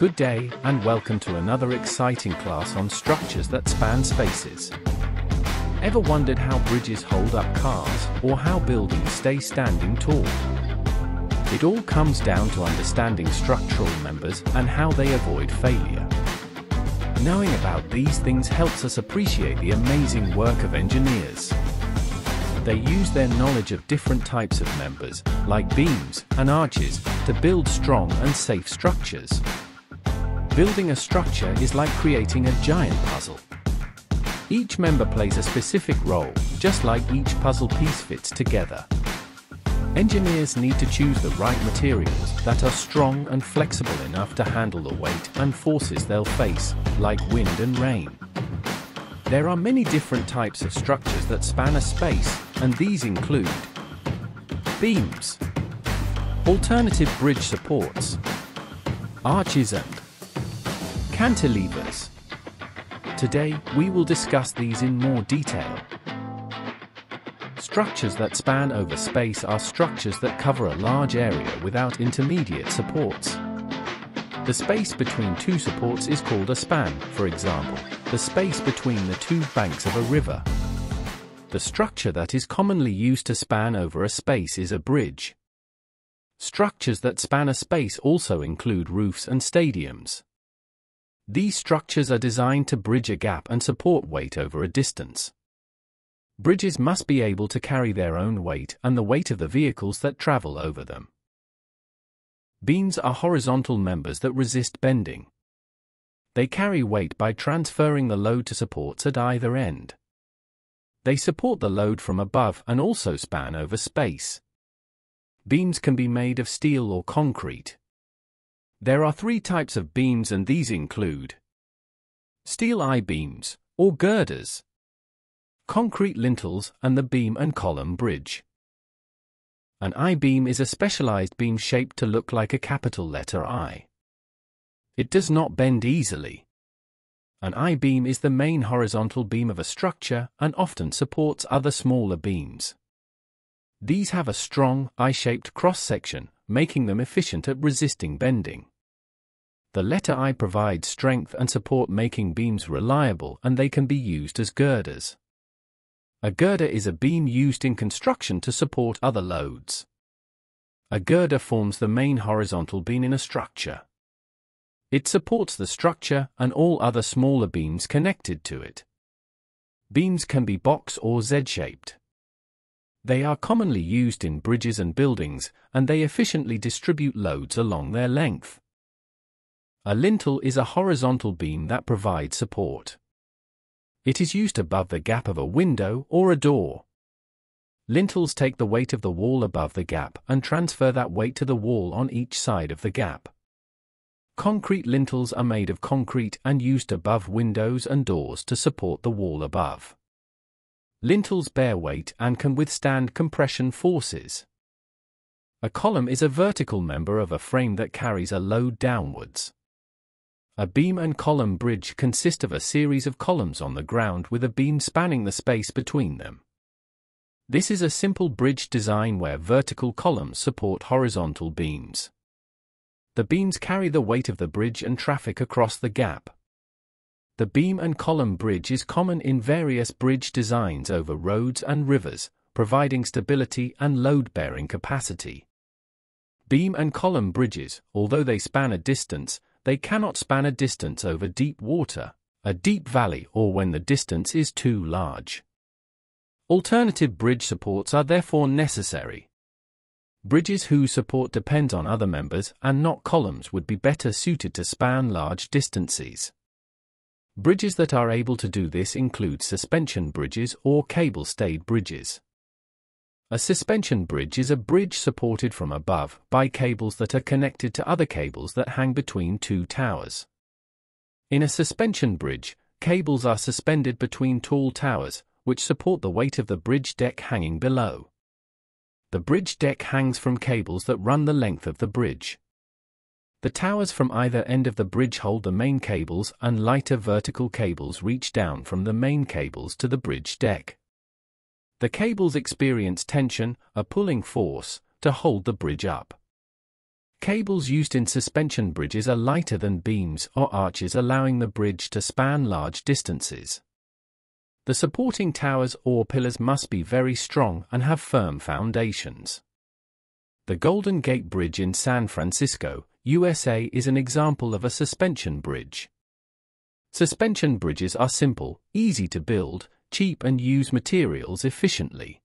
Good day, and welcome to another exciting class on structures that span spaces. Ever wondered how bridges hold up cars, or how buildings stay standing tall? It all comes down to understanding structural members and how they avoid failure. Knowing about these things helps us appreciate the amazing work of engineers. They use their knowledge of different types of members, like beams and arches, to build strong and safe structures. Building a structure is like creating a giant puzzle. Each member plays a specific role, just like each puzzle piece fits together. Engineers need to choose the right materials that are strong and flexible enough to handle the weight and forces they'll face, like wind and rain. There are many different types of structures that span a space, and these include beams, alternative bridge supports, arches and cantilevers. Today, we will discuss these in more detail. Structures that span over space are structures that cover a large area without intermediate supports. The space between two supports is called a span, for example, the space between the two banks of a river. The structure that is commonly used to span over a space is a bridge. Structures that span a space also include roofs and stadiums. These structures are designed to bridge a gap and support weight over a distance. Bridges must be able to carry their own weight and the weight of the vehicles that travel over them. Beams are horizontal members that resist bending. They carry weight by transferring the load to supports at either end. They support the load from above and also span over space. Beams can be made of steel or concrete. There are three types of beams and these include steel I-beams, or girders, concrete lintels and the beam and column bridge. An I-beam is a specialized beam shaped to look like a capital letter I. It does not bend easily. An I-beam is the main horizontal beam of a structure and often supports other smaller beams. These have a strong, I-shaped cross-section, making them efficient at resisting bending. The letter I provides strength and support making beams reliable and they can be used as girders. A girder is a beam used in construction to support other loads. A girder forms the main horizontal beam in a structure. It supports the structure and all other smaller beams connected to it. Beams can be box or Z-shaped. They are commonly used in bridges and buildings, and they efficiently distribute loads along their length. A lintel is a horizontal beam that provides support. It is used above the gap of a window or a door. Lintels take the weight of the wall above the gap and transfer that weight to the wall on each side of the gap. Concrete lintels are made of concrete and used above windows and doors to support the wall above. Lintels bear weight and can withstand compression forces. A column is a vertical member of a frame that carries a load downwards. A beam and column bridge consist of a series of columns on the ground with a beam spanning the space between them. This is a simple bridge design where vertical columns support horizontal beams. The beams carry the weight of the bridge and traffic across the gap. The beam and column bridge is common in various bridge designs over roads and rivers, providing stability and load-bearing capacity. Beam and column bridges, although they span a distance, they cannot span a distance over deep water, a deep valley or when the distance is too large. Alternative bridge supports are therefore necessary. Bridges whose support depends on other members and not columns would be better suited to span large distances. Bridges that are able to do this include suspension bridges or cable-stayed bridges. A suspension bridge is a bridge supported from above by cables that are connected to other cables that hang between two towers. In a suspension bridge, cables are suspended between tall towers, which support the weight of the bridge deck hanging below. The bridge deck hangs from cables that run the length of the bridge. The towers from either end of the bridge hold the main cables and lighter vertical cables reach down from the main cables to the bridge deck. The cables experience tension, a pulling force, to hold the bridge up. Cables used in suspension bridges are lighter than beams or arches allowing the bridge to span large distances. The supporting towers or pillars must be very strong and have firm foundations. The Golden Gate Bridge in San Francisco, USA is an example of a suspension bridge. Suspension bridges are simple, easy to build, cheap and use materials efficiently.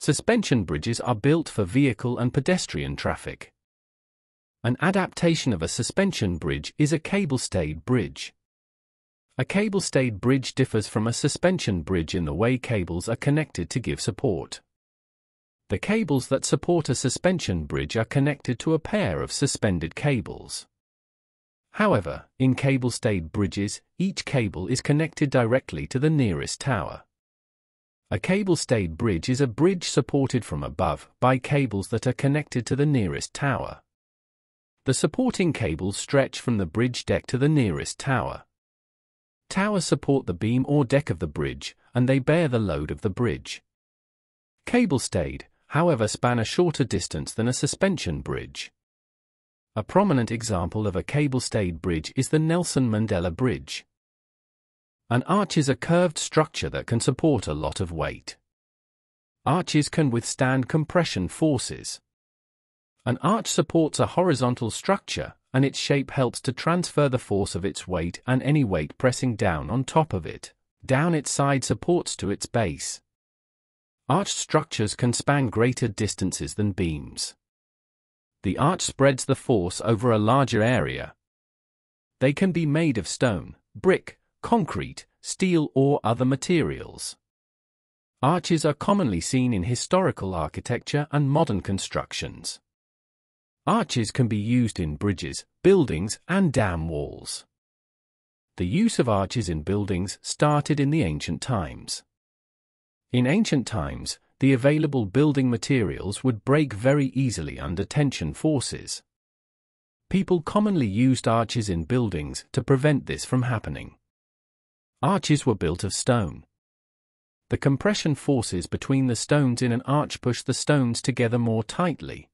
Suspension bridges are built for vehicle and pedestrian traffic. An adaptation of a suspension bridge is a cable-stayed bridge. A cable-stayed bridge differs from a suspension bridge in the way cables are connected to give support. The cables that support a suspension bridge are connected to a pair of suspended cables. However, in cable-stayed bridges, each cable is connected directly to the nearest tower. A cable-stayed bridge is a bridge supported from above by cables that are connected to the nearest tower. The supporting cables stretch from the bridge deck to the nearest tower. Towers support the beam or deck of the bridge, and they bear the load of the bridge. Cable-stayed, however span a shorter distance than a suspension bridge. A prominent example of a cable-stayed bridge is the Nelson Mandela Bridge. An arch is a curved structure that can support a lot of weight. Arches can withstand compression forces. An arch supports a horizontal structure, and its shape helps to transfer the force of its weight and any weight pressing down on top of it, down its side supports to its base. Arched structures can span greater distances than beams. The arch spreads the force over a larger area. They can be made of stone, brick, concrete, steel or other materials. Arches are commonly seen in historical architecture and modern constructions. Arches can be used in bridges, buildings, and dam walls. The use of arches in buildings started in the ancient times. In ancient times, the available building materials would break very easily under tension forces. People commonly used arches in buildings to prevent this from happening. Arches were built of stone. The compression forces between the stones in an arch push the stones together more tightly.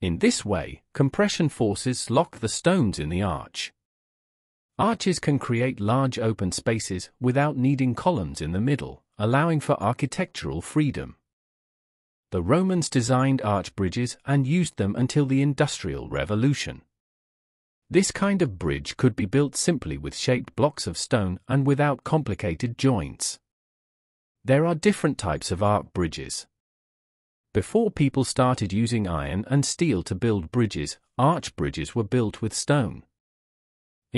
In this way, compression forces lock the stones in the arch. Arches can create large open spaces without needing columns in the middle, allowing for architectural freedom. The Romans designed arch bridges and used them until the Industrial Revolution. This kind of bridge could be built simply with shaped blocks of stone and without complicated joints. There are different types of arch bridges. Before people started using iron and steel to build bridges, arch bridges were built with stone.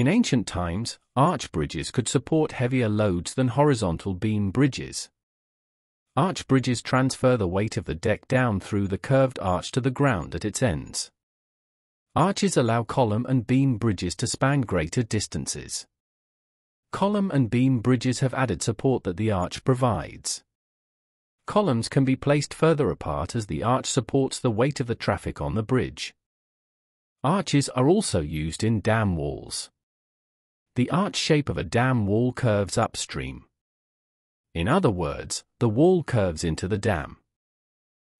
In ancient times, arch bridges could support heavier loads than horizontal beam bridges. Arch bridges transfer the weight of the deck down through the curved arch to the ground at its ends. Arches allow column and beam bridges to span greater distances. Column and beam bridges have added support that the arch provides. Columns can be placed further apart as the arch supports the weight of the traffic on the bridge. Arches are also used in dam walls. The arch shape of a dam wall curves upstream. In other words, the wall curves into the dam.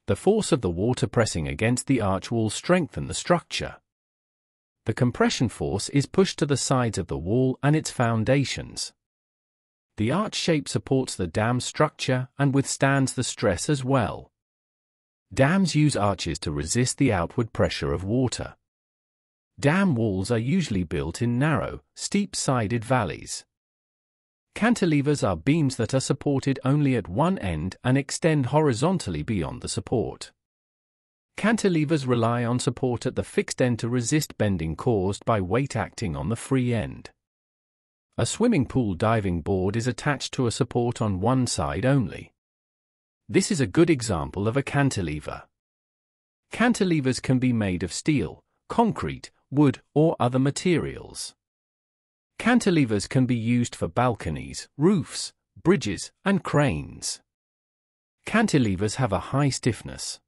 The force of the water pressing against the arch will strengthen the structure. The compression force is pushed to the sides of the wall and its foundations. The arch shape supports the dam structure and withstands the stress as well. Dams use arches to resist the outward pressure of water. Dam walls are usually built in narrow, steep-sided valleys. Cantilevers are beams that are supported only at one end and extend horizontally beyond the support. Cantilevers rely on support at the fixed end to resist bending caused by weight acting on the free end. A swimming pool diving board is attached to a support on one side only. This is a good example of a cantilever. Cantilevers can be made of steel, concrete, wood, or other materials. Cantilevers can be used for balconies, roofs, bridges, and cranes. Cantilevers have a high stiffness.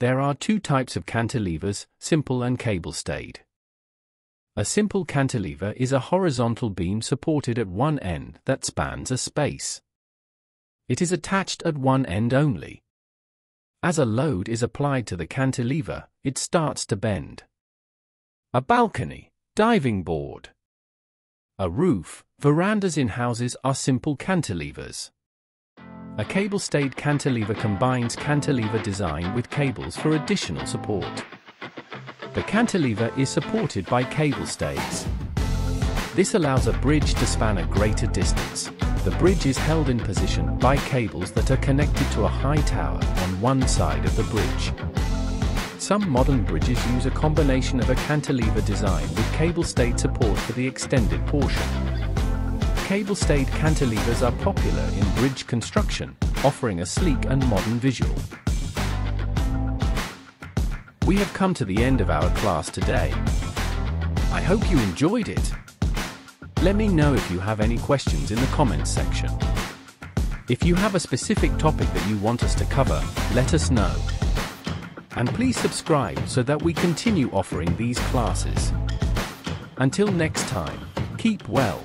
There are two types of cantilevers, simple and cable-stayed. A simple cantilever is a horizontal beam supported at one end that spans a space. It is attached at one end only. As a load is applied to the cantilever, it starts to bend. A balcony, diving board. A roof, verandas in houses are simple cantilevers. A cable-stayed cantilever combines cantilever design with cables for additional support. The cantilever is supported by cable stays. This allows a bridge to span a greater distance. The bridge is held in position by cables that are connected to a high tower on one side of the bridge. Some modern bridges use a combination of a cantilever design with cable-stayed support for the extended portion. Cable-stayed cantilevers are popular in bridge construction, offering a sleek and modern visual. We have come to the end of our class today. I hope you enjoyed it. Let me know if you have any questions in the comments section. If you have a specific topic that you want us to cover, let us know. And please subscribe so that we continue offering these classes. Until next time, keep well.